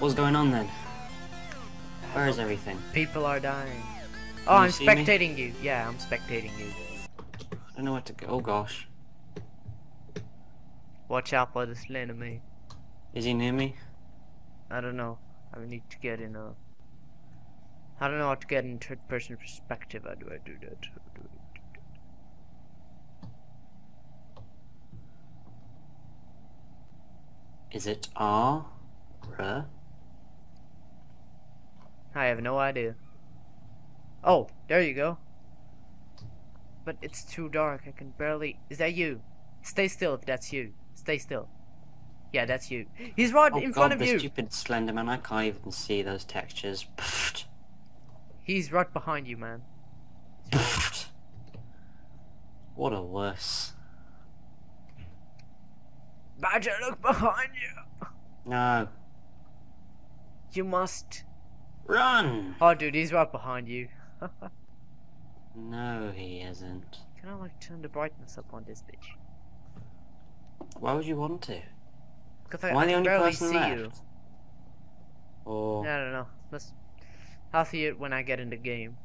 What's going on then? Where is everything? People are dying. Oh, I'm see me? spectating you. Yeah, I'm spectating you. I don't know where to go. Oh gosh. Watch out for this enemy. Is he near me? I don't know. I need to get in a. I don't know how to get in third person perspective. How do I do that? Do do Is it R? R? I have no idea. Oh, there you go. But it's too dark. I can barely. Is that you? Stay still if that's you. Stay still. Yeah, that's you. He's right Oh in god, front of you. stupid Slenderman. I can't even see those textures. Pfft. He's right behind you, man. Pfft. What a wuss. Badger, look behind you. No. You must. Run! Oh, dude, he's right behind you. No, he isn't. Can I like turn the brightness up on this bitch? Why would you want to? Cause I, Am I the can only barely person see left? you. Or I don't know. Let's. I'll see it when I get in the game.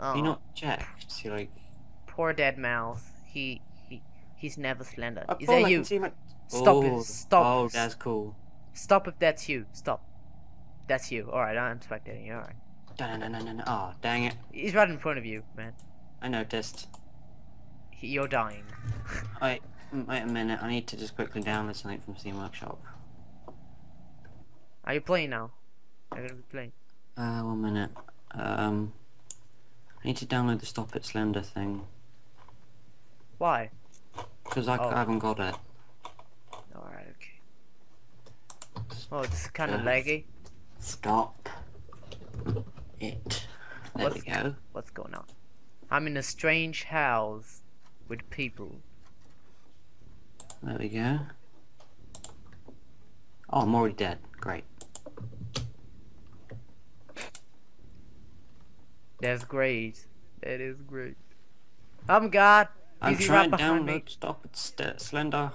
Oh, you not checked? You like poor dead mouth. He he he's never slender. Is that you? can see my- Stop it, Oh, stop. Oh, that's cool. Stop if that's you. Stop. That's you. Alright, I'm spectating you. Alright. No, no, no, no, no. Oh, dang it. He's right in front of you, man. I noticed. He, you're dying. Wait, wait a minute. I need to just quickly download something from Steam Workshop. Are you playing now? I'm gonna be playing. Uh, one minute. Um, I need to download the Stop It Slender thing. Why? Because I, Oh. I haven't got it. Alright, okay. Oh, this is kind of Uh, laggy. Stop it. There What's- we go. What's going on? I'm in a strange house with people. There we go. Oh, I'm already dead. Great. That's great. That is great. I'm God. I'm trying right download me? Stop It Slender.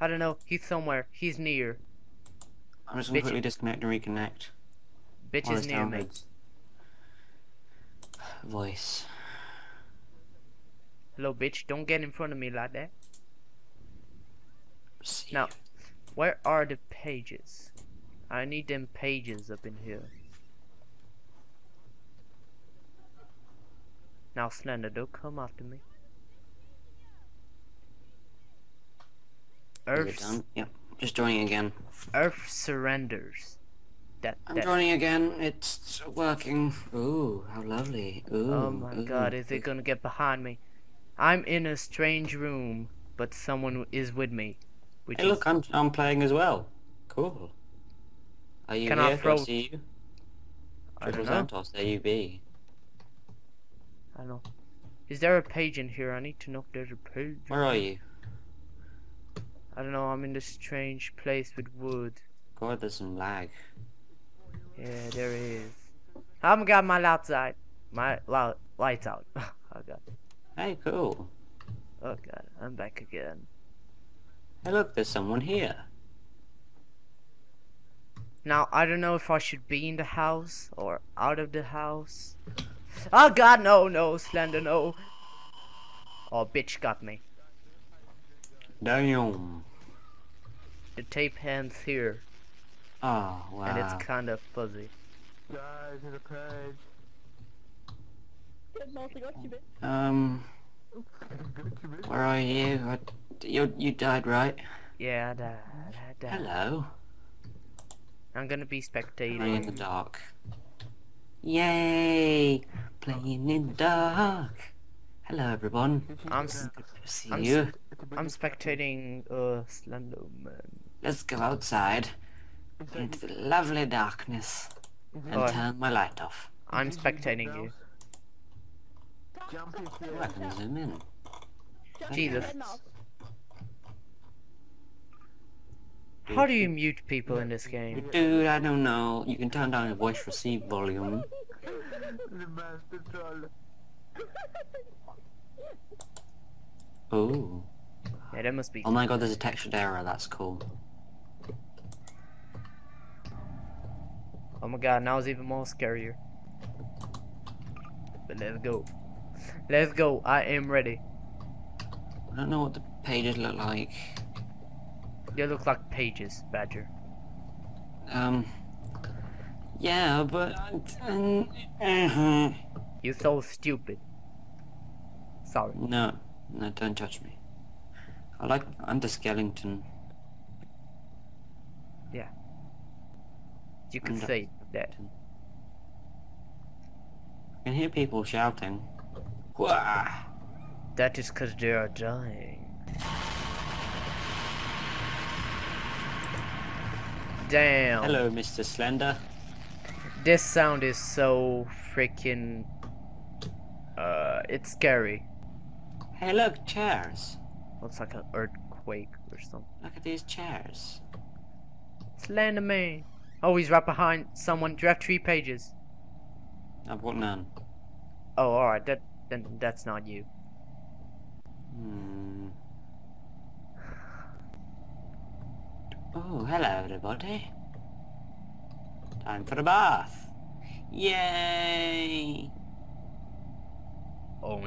I don't know. He's somewhere. He's near. I'm just gonna Bitch. quickly disconnect and reconnect. Bitch is near me. Voice. Hello, bitch. Don't get in front of me like that. See. Now, where are the pages? I need them pages up in here. Now, Slender, don't come after me. Earth? Yep. Just joining again. Earth surrenders. That, I'm joining again. It's working. Ooh, how lovely. Ooh. Oh my ooh. god, is it gonna get behind me? I'm in a strange room, but someone is with me. Hey, look, I'm I'm playing as well. Cool. Are you Can here? I throw- see you? I don't know. Santos, there you be. I don't know. Is there a page in here? I need to know if there's a page. Where are you? I don't know, I'm in this strange place with wood. God, there's some lag. Yeah, there is. I haven't got my lights out. My li- lights out. oh god. Hey, cool. Oh god, I'm back again. Hey, look, there's someone here. Now, I don't know if I should be in the house or out of the house. Oh god, no, no, Slender, no. Oh, bitch got me. Damn. The tape ends here, Oh, wow. and it's kind of fuzzy. Guys, in the page. Um, where are you? I, you you died, right? Yeah, that, that, that. Hello. I'm gonna be spectating. Playing in the dark. Yay! Playing in the dark. Hello, everyone. I'm Good to see I'm you. I'm spectating uh Slender Man. Let's go outside into the lovely darkness and Oh. turn my light off. I'm spectating you. Oh, I can zoom in. Jesus. How do you mute people in this game? Dude, I don't know. You can turn down your voice receive volume. Oh. Yeah, that must be. Oh my god, there's a textured error. That's cool. Oh my god, now it's even more scarier. But let's go. Let's go. I am ready. I don't know what the pages look like. They look like pages, Badger. Um. Yeah, but. Uh, huh. You're so stupid. Sorry. no, no, don't judge me. I like Under Skellington. Yeah. You can say that. I can hear people shouting. Wah! That is because they are dying. Damn. Hello, Mr. Slender. This sound is so freaking. Uh, it's scary. Hey, look, chairs. Looks like an earthquake or something. Look at these chairs. Slenderman. Oh, he's right behind someone. Do you have three pages? I've got none. Oh, alright. That then that's not you. Hmm. Oh, hello, everybody. Time for a bath. Yay!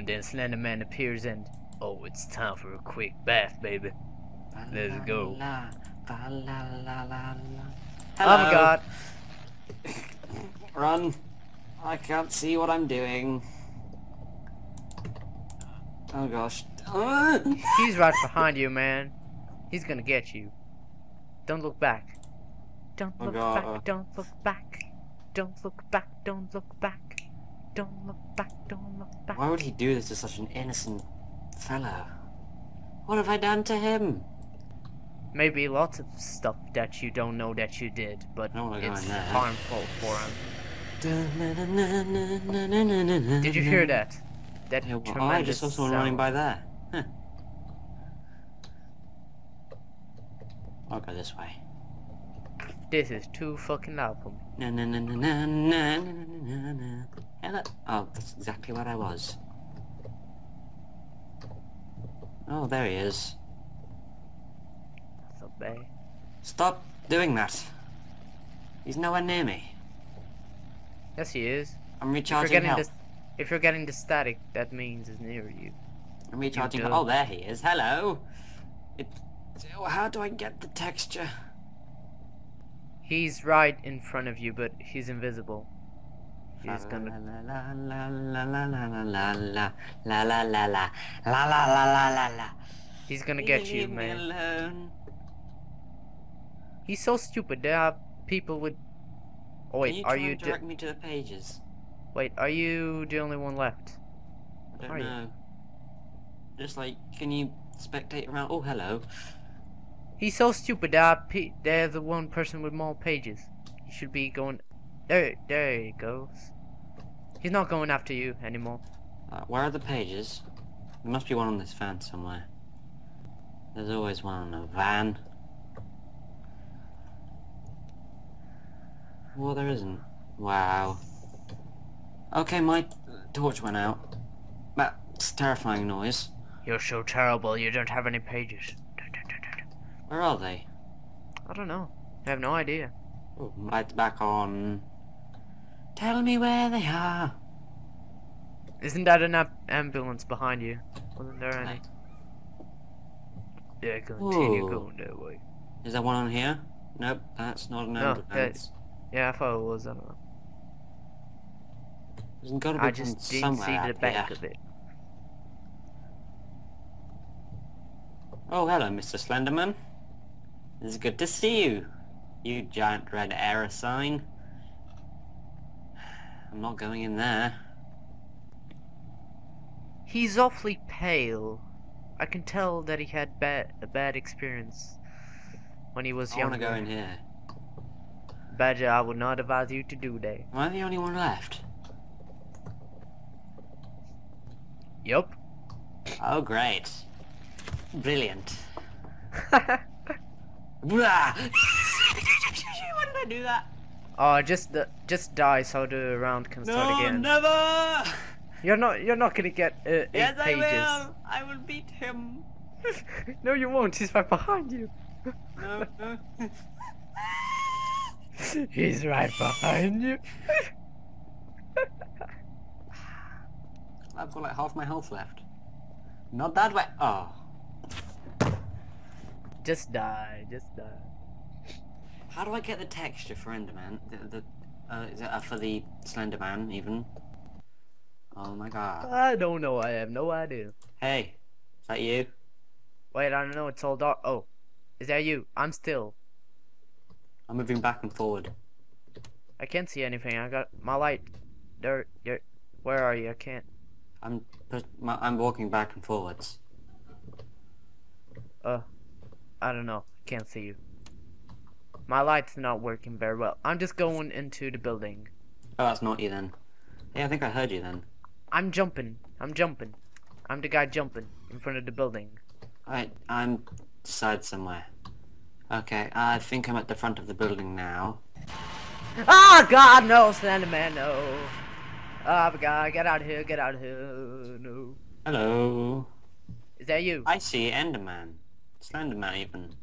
Oh, and then Slenderman appears and. Oh, it's time for a quick bath, baby. Let's go. La, la, la, la, la, la. Oh my god. Run. I can't see what I'm doing. Oh gosh. He's right behind you, man. He's gonna get you. Don't look back. Don't Oh look God. back. Uh. Don't look back. Don't look back. Don't look back. Don't look back. Don't look back. Why would he do this to such an innocent fellow? What have I done to him? Maybe lots of stuff that you don't know that you did, but I don't wanna go it's in there. harmful for him. Did Did you hear that? That Yeah, well, tremendous oh, I just saw someone running by there. Huh. I'll go this way. This is too fucking loud for me. Hello. Oh, that's exactly where I was. Oh, there he is. That's up there. Stop doing that. He's nowhere near me. Yes, he is. I'm recharging if health. if you're getting the static, that means he's near you. I'm recharging. You oh, there he is. Hello. It. Oh, how do I get the texture? He's right in front of you, but he's invisible. He's gonna. La la la la la la la la la la la la la la la la la la la. He's gonna get you, man. He's so stupid. There are people with. Oh wait, are you? direct me to the pages? Wait, are you the only one left? I don't know. Just like, can you spectate around? Oh, hello. He's so stupid. There are pe- there's the one person with more pages. He should be going. There, there he goes. He's not going after you anymore. Uh, where are the pages? There must be one on this van somewhere. There's always one on a van. Well, there isn't. Wow. Okay, my torch went out. That's a terrifying noise. You're so terrible. You don't have any pages. Where are they? I don't know. I have no idea. Oh, lights back on. Tell me where they are. Isn't that an ambulance behind you? Wasn't there any? Right. Yeah, continue Ooh. going that way. Is there one on here? Nope, that's not an No, ambulance. Yeah, I thought it was. I don't know. There's got to be I one just didn't somewhere see the out back here. of it. Oh, hello, Mr. Slenderman. It's good to see you, you giant red error sign. I'm not going in there. He's awfully pale. I can tell that he had bad a bad experience when he was I want to go in here. Badger, I would not advise you to do that. Am I the only one left? Yup. Oh, great. Brilliant. Blah! Why did I do that? oh, just the, just die so the round can start No, again. never! You're not you're not gonna get uh, eight Yes, I will! I will beat him! no, you won't. He's right behind you. No, no. He's right behind you. I've got like half my health left. Not that way. Oh. Just die. Just die. How do I get the texture for Enderman? The, the uh, is it uh, for the Slender Man even? Oh my god. I don't know. I have no idea. Hey, is that you? Wait, I don't know. It's all dark. Oh, is that you? I'm still. I'm moving back and forward. I can't see anything. I got my light. There. there. Where are you? I can't. I'm I'm walking back and forwards. Uh, I don't know. I can't see you. My light's not working very well. I'm just going into the building. Oh, that's not you then. Yeah, I think I heard you then. I'm jumping. I'm jumping. I'm the guy jumping in front of the building. Alright, I'm side somewhere. Okay, I think I'm at the front of the building now. Ah, God, no, Slenderman, no. Oh, God, get out of here, get out of here, no. Hello. Is that you? I see Enderman. Slenderman even.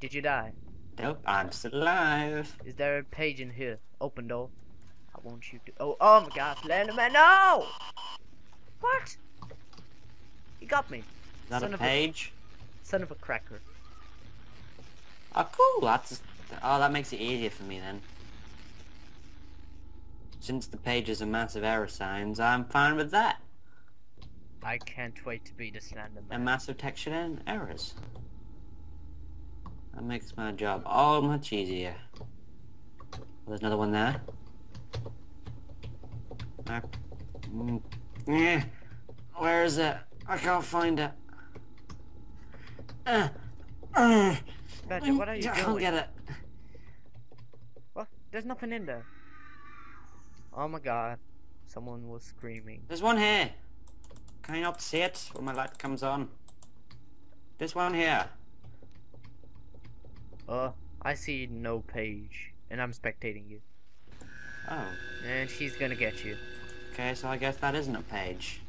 Did you die? Nope, I'm still alive. Is there a page in here? Open door. I want you to. Oh, oh my God, Slenderman, no! What? He got me, Is that Son a of a- page? son of a cracker. Oh, cool. That's oh, that makes it easier for me then. Since the pages are massive error signs, I'm fine with that. I can't wait to be the Slenderman. And massive texture and errors. That makes my job all much easier. There's another one there. Uh, mm, yeah. Where is it? I can't find it. Uh, uh, Badger, what are you I can't get it. What? There's nothing in there. Oh my god. Someone was screaming. There's one here. Can you not see it when my light comes on? This one here. Uh, I see no page. And I'm spectating you. Oh. And she's gonna get you. Okay, so I guess that isn't a page.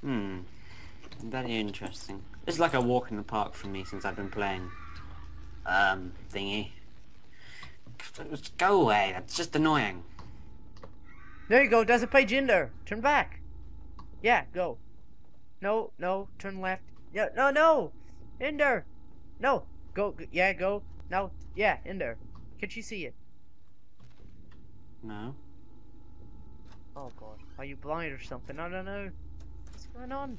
Hmm. Very interesting. It's like a walk in the park for me since I've been playing. Um, thingy. Go away, that's just annoying. There you go, there's a page in there. Turn back. Yeah, go. No, no, turn left. Yeah, no, no. In there. No. Go, yeah, go. No, yeah, in there. Can you see it? No. Oh god. Are you blind or something? I don't know. What's going on?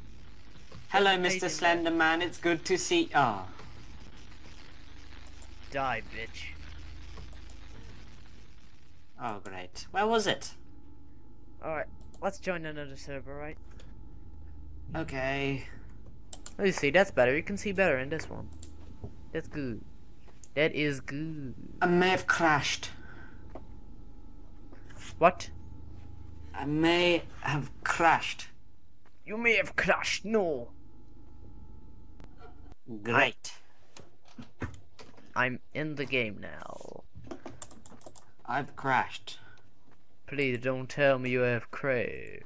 Hello, There's a page Mr. Slender Man, it's good to see- Oh. Die, bitch. Oh, great. Where was it? Alright, let's join another server, right? Okay. Let me see, that's better. You can see better in this one. That's good. That is good. I may have crashed. What? I may have crashed. You may have crashed. No. Great. I'm in the game now. I've crashed. Please don't tell me you have crashed.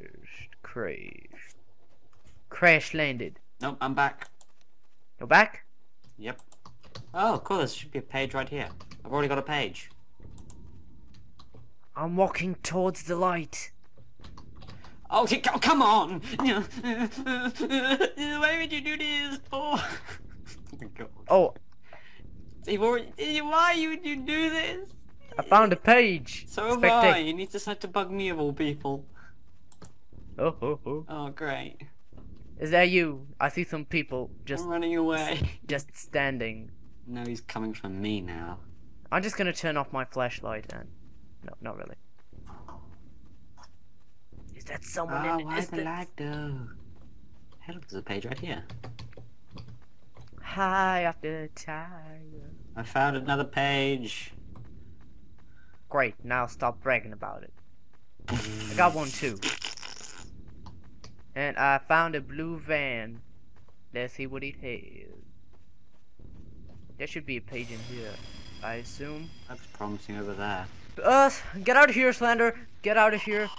Crashed. Crash landed. Nope, I'm back. Go back? Yep. Oh, cool. There should be a page right here. I've already got a page. I'm walking towards the light. Oh, oh come on! Why would you do this? Oh, god. Why would you do this? I found a page. So have I. You need to start to bug me of all people. Oh, oh, oh. Oh, great. Is that you? I see some people just I'm running away. just standing. No, he's coming from me now. I'm just gonna turn off my flashlight and no, not really. Is that someone Oh, in why is the that- lag though? Hey, look, there's a page right here. High after tiger. I found another page. Great, now stop bragging about it. I got one too. And I found a blue van. Let's see what it has. There should be a page in here, I assume. That's promising over there. Uh, get out of here, Slender. Get out of here.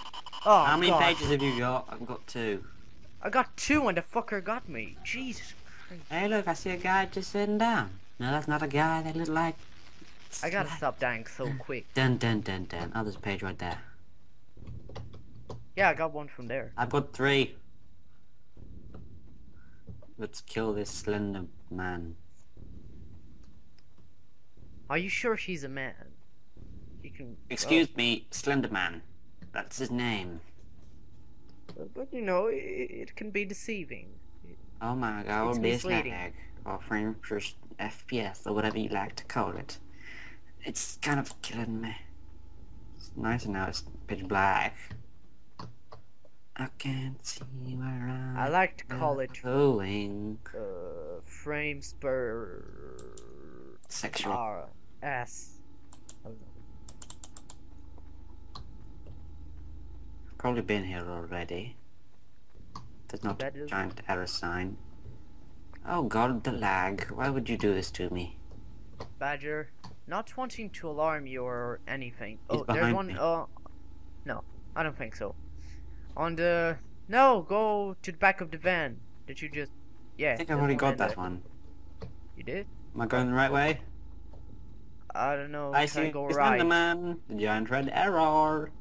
Oh, How many God. pages have you got? I've got two. I got two and the fucker got me. Jesus Christ. Hey, look, I see a guy just sitting down. No, that's not a guy. That looks like. I gotta stop dying so quick. Dun dun dun dun. Oh, there's a page right there. Yeah, I got one from there. I've got three. Let's kill this slender man. Are you sure she's a man? Can. Excuse me, Slenderman. That's his name. but you know, it, it can be deceiving. Oh my god, It's this lag. Or frame per FPS, or whatever you like to call it. It's kind of killing me. It's nice to know it's pitch black. I can't see where I'm I like to call it going. uh, frames per Sexual. R S. I don't know. Probably been here already. There's not a giant error sign. Oh god, the lag. Why would you do this to me? Badger, not wanting to alarm you or anything. He's oh, there's one. me. Uh, no, I don't think so. On the no, go to the back of the van. Did you just? Yeah. I think I there's already got that there. one. You did? Am I going the right way? I don't know. I Can I see go the right? Man, the giant red error.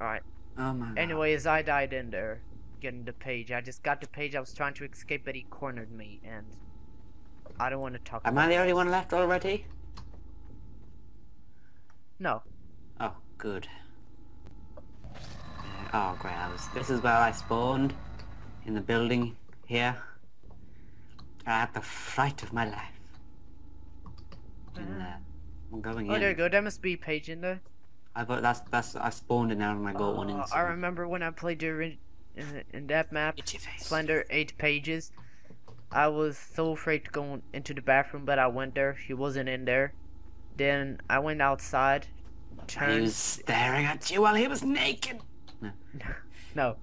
Alright. Oh my god. Anyways, I died in there, getting the page. I just got the page. I was trying to escape, but he cornered me, and I don't want to talk. Am I the only one left already? No. Oh, good. Oh, great. I was, this is where I spawned. In the building here. I had the fright of my life. In uh-huh. there. I'm going Oh, in. there you go. There must be a page in there. I thought that's that's I spawned in there and I got one Uh, in. I remember when I played ori- in, in that map. Slender eight pages. I was so afraid to go into the bathroom, but I went there. He wasn't in there. Then I went outside. He was staring at you while he was naked. No, no.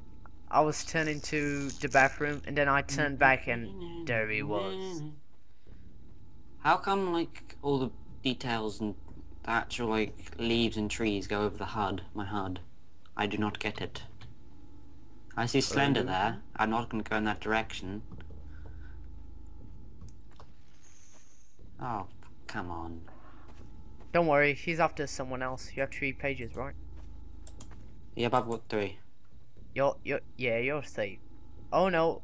I was turning to the bathroom, and then I turned back, and there he was. How come like all the details and actual like leaves and trees go over the HUD, my HUD? I do not get it. I see Slender there. I'm not going to go in that direction. Oh, come on. Don't worry, he's after someone else. You have three pages, right? Yeah, but I've got three. You're, you're, yeah, you're safe. Oh no,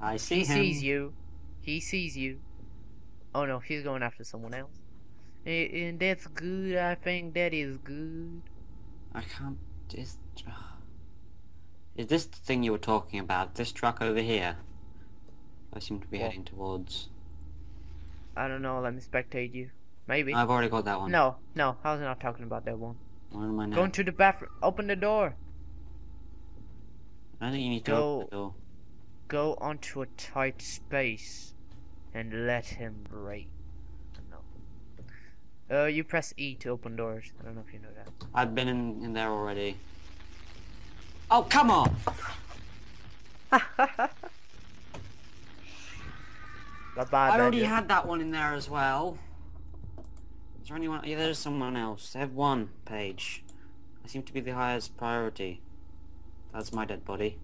I see he him. sees you. He sees you. Oh no, he's going after someone else. And, and that's good. I think that is good. I can't. Is, is this the thing you were talking about? This truck over here? I seem to be What? heading towards. I don't know. Let me spectate you. Maybe. I've already got that one. no, no. I was not talking about that one. Where am I now? Go into the bathroom. Open the door. I think you need to Go- open the door. Go onto a tight space, and let him break. No. Uh, you press E to open doors. I don't know if you know that. I've been in, in there already. Oh, come on! Bye bye. I already had that one in there as well. Is there anyone? Yeah, there's someone else. They have one page. I seem to be the highest priority. That's my dead body.